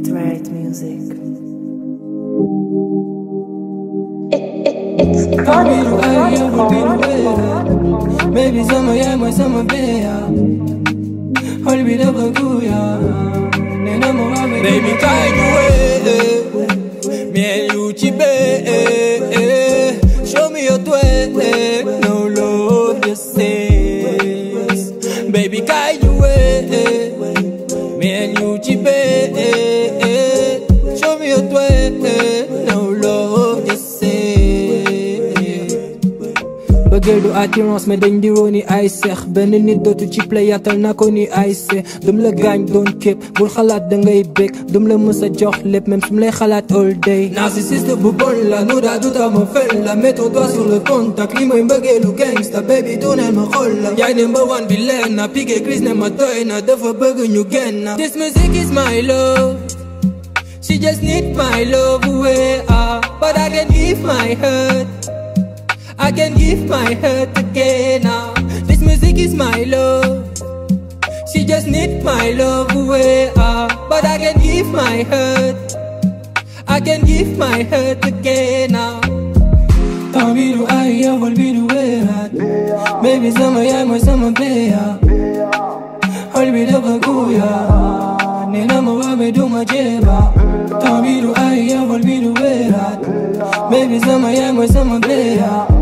music. It, it, it's Kabiru ay ya kabiru bea Baby sama ya mo sama bea Holbi da baguya Nena mo ame Baby kai duwe Me and you chibe eh, eh, eh. Show me your twerk No love just says Baby kai duwe Me and you chibe bëggeel du attirance mais dañ di rooni ay seex. Benn nit dootu ci play yaatal na ko ni ay se dum la gaañ doon képp. Bul xalaat da ngay bég. Dum la mës a jox lépp même su mu lay xalaat all day. Narcissiste bu bon la nu daa du tax ma fel la. Mets ton doigt sur le contact li mooy mbëggeelu gangsta baby tournel ma xol la. Yaay ne mbawaan bi leer na. Piqué crise ne ma doy na. Dafa bëgg ñu génn this music is my love. She just need my love away ah. But I can give my heart I can give my heart again now. This music is my love. She just need my love away, ah. But I can give my heart. I can give my heart again now. Ay ya volbiru werat. Baby ya mo sama bea. Olvido baguya. Nena mo va me duma jeba. Tabiru ay ya volbiru werat. Baby sama ya mo sama bea.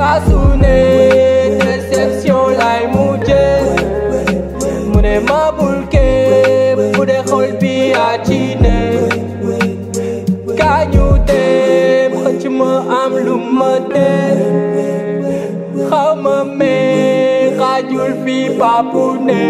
Casune decepción la mujer Mune ma bulke pude holpi a chine Cañute mochma am lumate. Jama me rayulfi papune.